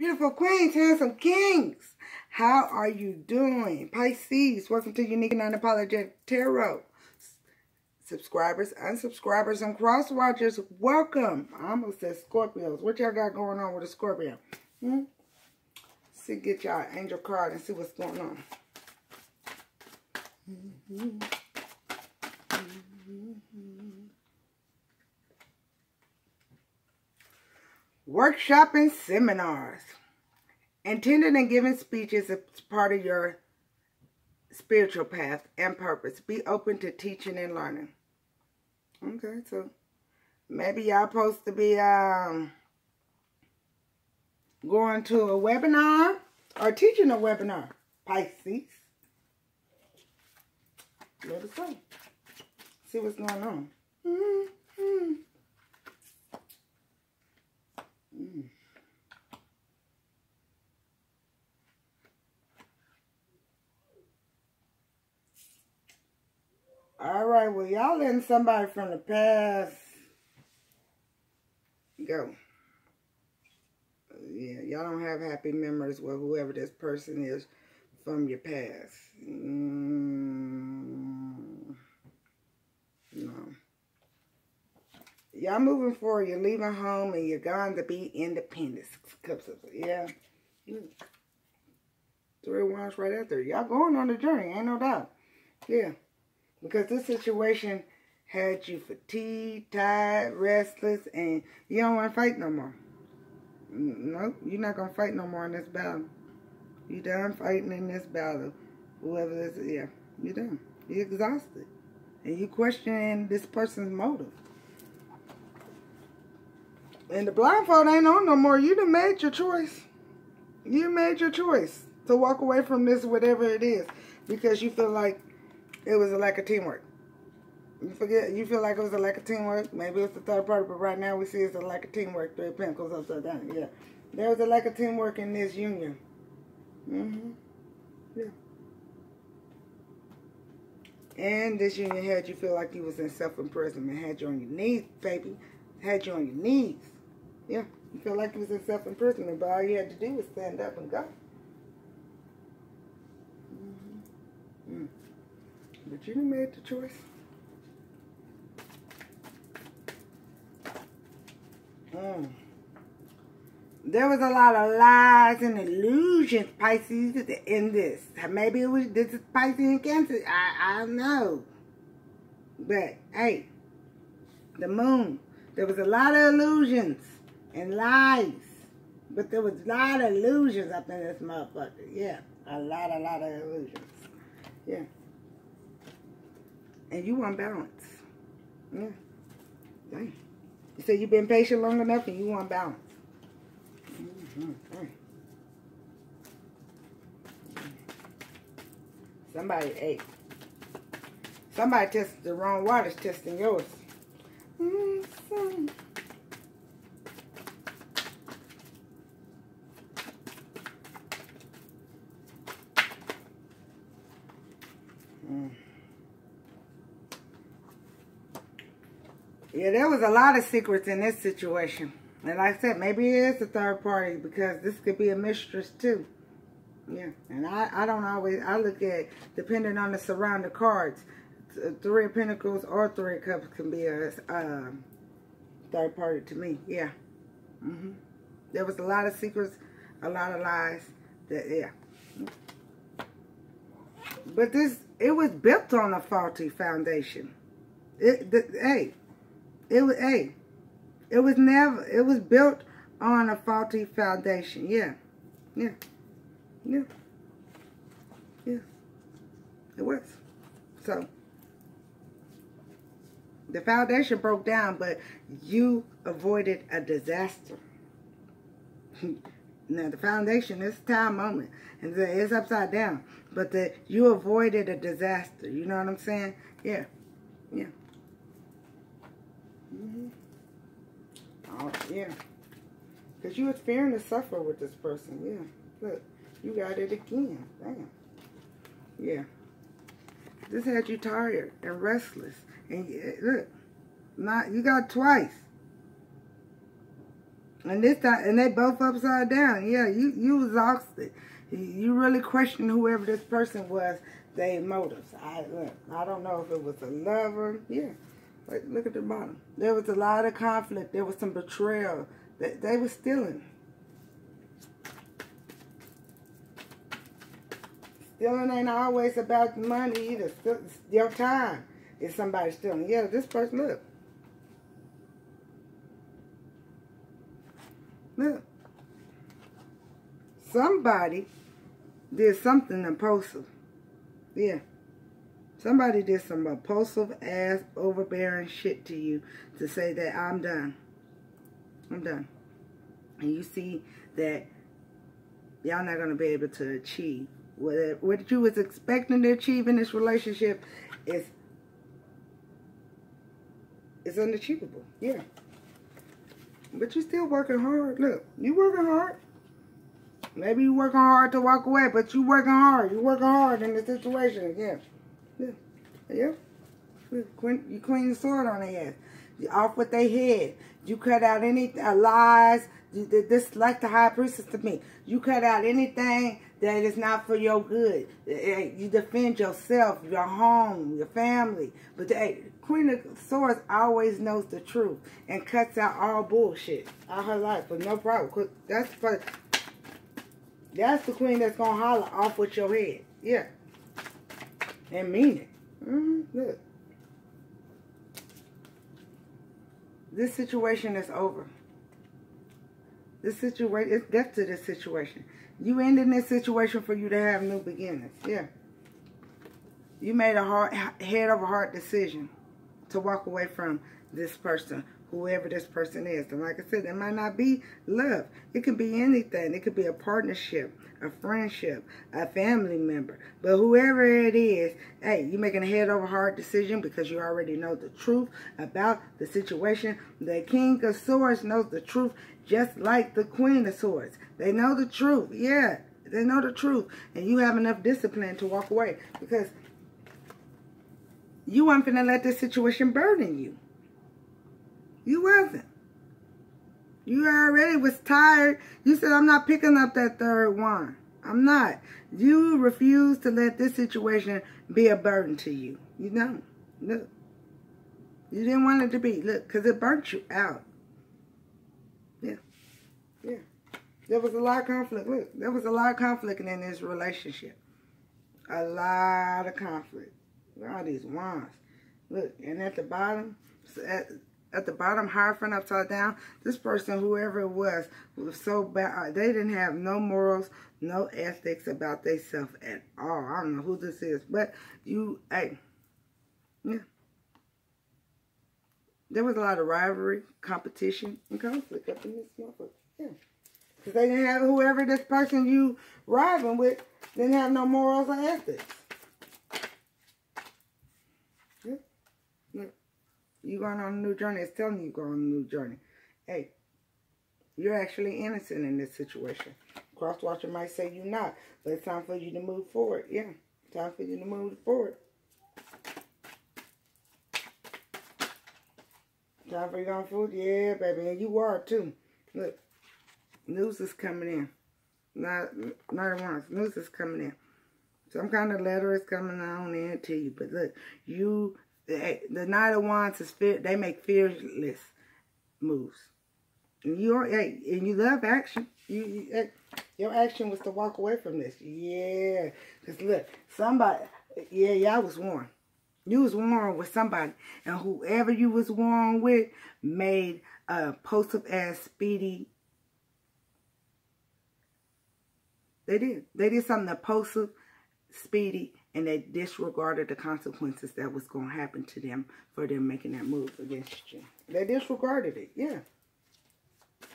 Beautiful queens, handsome kings. How are you doing? Pisces, welcome to Unique and Unapologetic Tarot. Subscribers, unsubscribers, and cross watchers, welcome. I almost said Scorpios. What y'all got going on with a Scorpio? Hmm? See, get y'all angel card and see what's going on. Mm -hmm. Mm -hmm. Workshop and seminars. Intended and giving speeches as part of your spiritual path and purpose. Be open to teaching and learning. Okay, so maybe y'all supposed to be um, going to a webinar or teaching a webinar. Pisces. Let us know. See what's going on. Mm -hmm. Mm. All right, well, y'all letting somebody from the past go. Yeah, y'all don't have happy memories with whoever this person is from your past. Mm, no. Y'all moving forward. You're leaving home and you're going to be independent. Cups of, Yeah. Three wands right after. Y'all going on the journey. Ain't no doubt. Yeah. Because this situation had you fatigued, tired, restless, and you don't want to fight no more. No, you're not going to fight no more in this battle. You done fighting in this battle. Whoever this is, yeah, you done. You're exhausted. And you questioning this person's motive. And the blindfold ain't on no more. You done made your choice. You made your choice to walk away from this, whatever it is, because you feel like it was a lack of teamwork. You forget, you feel like it was a lack of teamwork. Maybe it's the third party, but right now we see it's a lack of teamwork. Three pentacles upside down. Yeah, there was a lack of teamwork in this union. Mhm. Yeah. And this union had you feel like you was in self-imprisonment. Had you on your knees, baby. Had you on your knees. Yeah, you felt like you was in self-imprisonment, but all you had to do was stand up and go. Mm -hmm. mm. But you made the choice. Mm. There was a lot of lies and illusions, Pisces, in this. Maybe it was this is Pisces and Cancer. I, I don't know. But, hey, the moon. There was a lot of illusions and lies. But there was a lot of illusions up in this motherfucker. Yeah, a lot, a lot of illusions. Yeah. And you want balance. Yeah. Dang. You say you've been patient long enough and you want balance. Mm -hmm. Somebody, ate. Somebody tested the wrong waters testing yours. Mm -hmm. Yeah, there was a lot of secrets in this situation. And like I said, maybe it is a third party because this could be a mistress too. Yeah, and I, I don't always, I look at, depending on the surrounding cards, Three of Pentacles or Three of Cups can be a um, third party to me. Yeah. Mm -hmm. There was a lot of secrets, a lot of lies. That Yeah. But this, it was built on a faulty foundation. It, the, hey, it was, hey, it was never, it was built on a faulty foundation. Yeah. Yeah. Yeah. Yeah. It was. So, the foundation broke down, but you avoided a disaster. now, the foundation is time moment, and it's upside down, but the you avoided a disaster. You know what I'm saying? Yeah. Yeah. Mm Oh, yeah. Because you was fearing to suffer with this person. Yeah. Look, you got it again. Damn. Yeah. This had you tired and restless. And eh, look, not you got twice. And this time, and they both upside down. Yeah, you you exhausted. You really questioned whoever this person was, their motives. I look, I don't know if it was a lover. Yeah, but look at the bottom. There was a lot of conflict. There was some betrayal. They, they were stealing. Stealing ain't always about money either. Your time is somebody stealing. Yeah, this person, look. Look. Somebody did something impulsive. Yeah. Somebody did some impulsive ass overbearing shit to you to say that I'm done. I'm done. And you see that y'all not going to be able to achieve what, what you was expecting to achieve in this relationship is is unachievable. Yeah. But you're still working hard. Look, you working hard. Maybe you working hard to walk away, but you working hard. You working hard in the situation. Yeah. Yeah. You clean the sword on their ass. You off with their head. You cut out any uh, lies. You, this like the high priestess to me. You cut out anything that is not for your good. You defend yourself, your home, your family. But the Queen of Swords always knows the truth and cuts out all bullshit out her life But no problem. That's for, that's the queen that's gonna holler off with your head. Yeah. And mean it. Mm -hmm. Look. This situation is over. This situation, it's death to this situation. You ended this situation for you to have new beginnings. Yeah. You made a hard, head over heart decision to walk away from this person, whoever this person is. And like I said, it might not be love. It could be anything. It could be a partnership, a friendship, a family member. But whoever it is, hey, you're making a head over heart decision because you already know the truth about the situation. The King of Swords knows the truth just like the Queen of Swords. They know the truth. Yeah, they know the truth. And you have enough discipline to walk away. Because you aren't going to let this situation burden you. You wasn't. You already was tired. You said, I'm not picking up that third one. I'm not. You refuse to let this situation be a burden to you. You don't. Look. You didn't want it to be. Look, because it burnt you out. Yeah. Yeah. There was a lot of conflict. Look, there was a lot of conflict in this relationship. A lot of conflict. All these wands. Look, and at the bottom, at, the bottom, Hierophant upside down, this person, whoever it was, was so bad. Uh, they didn't have no morals, no ethics about themselves at all. I don't know who this is, but you, hey, yeah. There was a lot of rivalry, competition, and conflict up in this motherfucker. Yeah. Because they didn't have whoever this person you rivaling with didn't have no morals or ethics. Yeah. Yeah. You going on a new journey. It's telling you you're going on a new journey. Hey, you're actually innocent in this situation. Cross watcher might say you're not, but it's time for you to move forward. Yeah, time for you to move forward. Time for you to food? Yeah, baby. And you are too. Look, news is coming in. Not, not once. News is coming in. Some kind of letter is coming on in to you. But look, you, the, Knight of Wands is fear, they make fearless moves. And you are, and you love action. You, you your action was to walk away from this. Yeah. Because look, somebody, yeah, y'all was warned. You was warned with somebody. And whoever you was warned with made a positive ass speedy. They did. They did something impulsive, speedy, and they disregarded the consequences that was going to happen to them for them making that move against you. They disregarded it, yeah.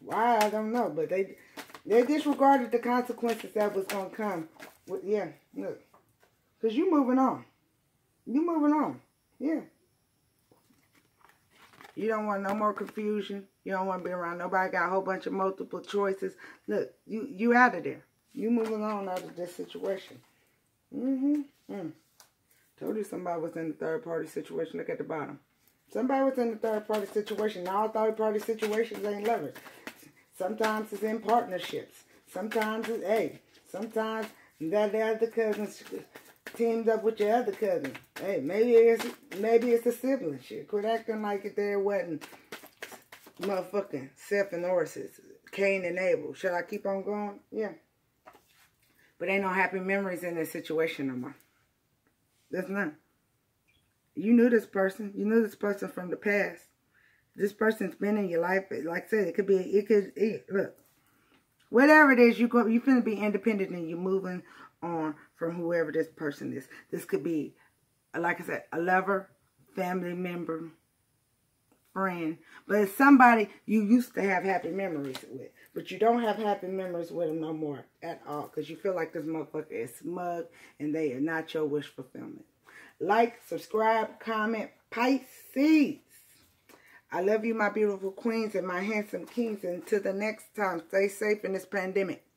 Why, I don't know, but they they disregarded the consequences that was going to come. With, yeah, look. Because you moving on. You moving on. Yeah. You don't want no more confusion. You don't want to be around nobody got a whole bunch of multiple choices. Look, you you out of there. You moving on out of this situation. Mm-hmm. Mm. Told you somebody was in the third party situation. Look at the bottom. Somebody was in the third party situation. Now all third party situations ain't lovers. Sometimes it's in partnerships. Sometimes it's, hey, sometimes that the other cousins teamed up with your other cousin. Hey, maybe it's maybe it's a sibling shit. Quit acting like it there wasn't motherfucking Seth and Osiris, Cain and Abel. Should I keep on going? Yeah. But ain't no happy memories in this situation no more. There's none. You knew this person. You knew this person from the past. This person's been in your life. Like I said, it could be, it could, it, look. Whatever it is, you go, you're finna be independent and you're moving on from whoever this person is. This could be, like I said, a lover, family member, friend. But it's somebody you used to have happy memories with. But you don't have happy memories with them no more at all. Because you feel like this motherfucker is smug and they are not your wish fulfillment. Like, subscribe, comment, Pisces. I love you, my beautiful queens and my handsome kings. Until the next time, stay safe in this pandemic.